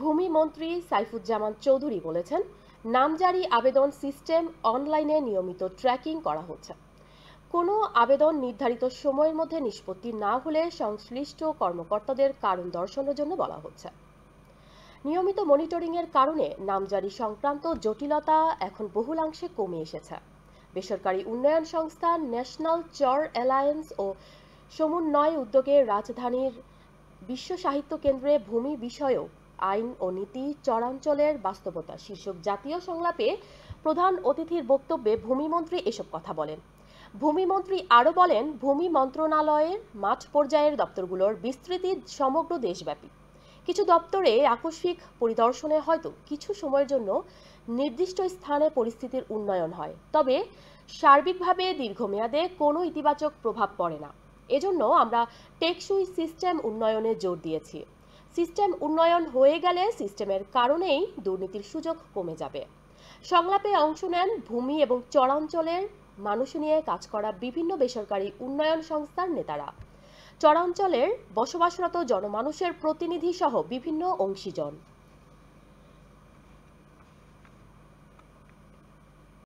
ভূমি মন্ত্রী সাইফুজ্জামান চৌধুরী বলেছেন, নামজারি আবেদন সিস্টেম অনলাইনে নিয়মিত ট্র্যাকিং করা হচ্ছে। কোনো আবেদন নির্ধারিত সময়ের মধ্যে নিষ্পত্তি না হলে সংশ্লিষ্ট কর্মকর্তাদের কারণ দর্শানোর জন্য বলা হচ্ছে। নিয়মিত মনিটরিংয়ের কারণে নামজারি সংক্রান্ত জটিলতা এখন বহুলাংশে কমে এসেছে। বেসরকারি উন্নয়ন সংস্থা ন্যাশনাল চর অ্যালায়েন্স ও সমন্বয় উদ্যোগে রাজধানীর বিশ্ব সাহিত্য কেন্দ্রে ভূমি বিষয়ক আইন ও নীতি চরাঞ্চলের বাস্তবতা। শীর্ষক জাতীয় সংলাপে প্রধান অতিথির বক্তব্যে ভূমিমন্ত্রী এসব কথা বলেন। ভূমিমন্ত্রী আরও বলেন, ভূমি মন্ত্রণালয়ের মাঠ পর্যায়ের দপ্তরগুলোর বিস্তৃতি সমগ্র দেশব্যাপী। কিছু দপ্তরে আকস্মিক পরিদর্শনে হয়তো কিছু সময়ের জন্য নির্দিষ্ট স্থানে পরিস্থিতির উন্নয়ন হয়। তবে সার্বিকভাবে দীর্ঘমেয়াদে কোনো ইতিবাচক প্রভাব পড়ে না। এজন্য আমরা টেকসই সিস্টেম উন্নয়নে জোর দিয়েছি। সিস্টেম উন্নয়ন হয়ে গেলে সিস্টেমের কারণেই দুর্নীতির সুযোগ কমে যাবে। সংলাপে অংশ নেন ভূমি এবং চরাঞ্চলের মানুষ নিয়ে কাজ করা বিভিন্ন বেসরকারি উন্নয়ন সংস্থার নেতারা। চরাঞ্চলের বসবাসরত জনমানুষের প্রতিনিধি সহ বিভিন্ন অংশীজন।